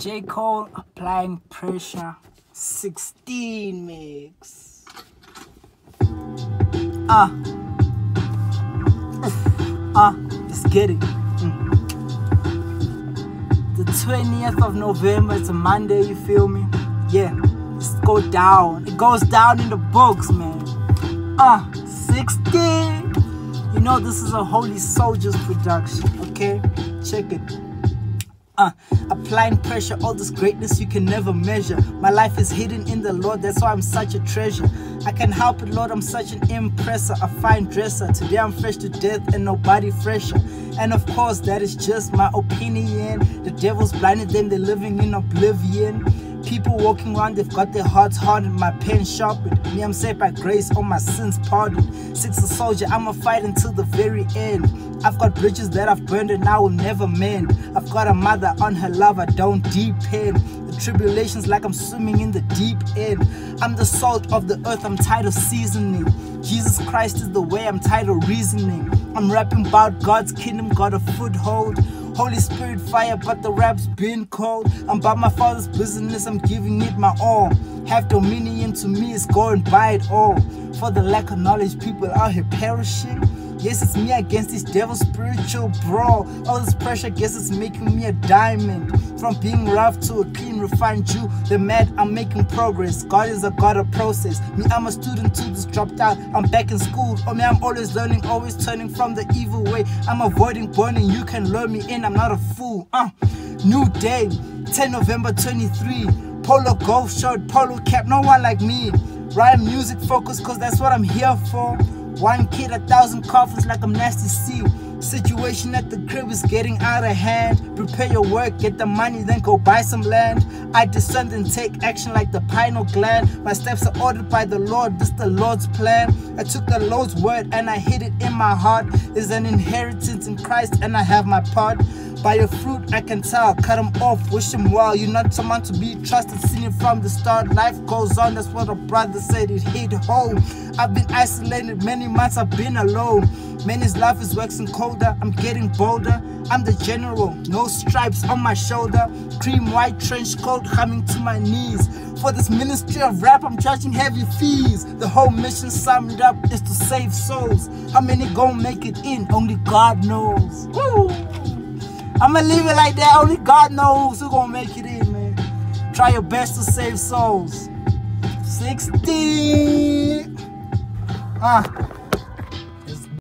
J. Cole applying pressure 16 mix. Ah. Ah, let's get it. Mm. The 20th of November, it's a Monday, you feel me? Yeah, let's go down. It goes down in the books, man. Ah, 16. You know, this is a Holy Soldiers production, okay? Check it. Uh, applying pressure, all this greatness you can never measure. My life is hidden in the Lord, that's why I'm such a treasure. I can help it, Lord, I'm such an impresser, a fine dresser. Today I'm fresh to death and nobody fresher. And of course, that is just my opinion. The devil's blinded them, they're living in oblivion. People walking around, they've got their hearts hardened. My pen sharpened. Me, I'm saved by grace, all my sins pardoned. Six a soldier, I'ma fight until the very end. I've got bridges that I've burned and I will never mend. I've got a mother on her love, I don't depend. The tribulations like I'm swimming in the deep end. I'm the salt of the earth, I'm tired of seasoning. Jesus Christ is the way, I'm tired of reasoning. I'm rapping about God's kingdom, got a foothold. Holy Spirit fire, but the rap's been cold. I'm about my father's business, I'm giving it my all. Have dominion to me is going by it all. For the lack of knowledge, people out here perishing. Yes, it's me against this devil spiritual brawl. All this pressure, guess it's making me a diamond. From being rough to a clean, refined Jew, the mad, I'm making progress. God is a God of process. Me, I'm a student too, just dropped out. I'm back in school. Oh, me, I'm always learning, always turning from the evil way. I'm avoiding burning, you can lure me in, I'm not a fool. Uh, new day, 10 November 23. Polo golf shirt, polo cap, no one like me. Rhyme music focus, cause that's what I'm here for. One kid, a thousand coffins like I'm Nasty C. Situation at the crib is getting out of hand. Prepare your work, get the money, then go buy some land. I descend and take action like the pineal gland. My steps are ordered by the Lord, this the Lord's plan. I took the Lord's word and I hid it in my heart. There's an inheritance in Christ and I have my part. By your fruit I can tell, cut them off, wish them well. You're not someone to be trusted, seen it from the start. Life goes on, that's what a brother said, it hit home. I've been isolated many months, I've been alone. Many's life is waxing colder, I'm getting bolder. I'm the general, no stripes on my shoulder. Cream white trench coat coming to my knees. For this ministry of rap, I'm charging heavy fees. The whole mission summed up is to save souls. How many gon' make it in? Only God knows. Woo! I'ma leave it like that. Only God knows who gonna make it in, man. Try your best to save souls. 16. Ah.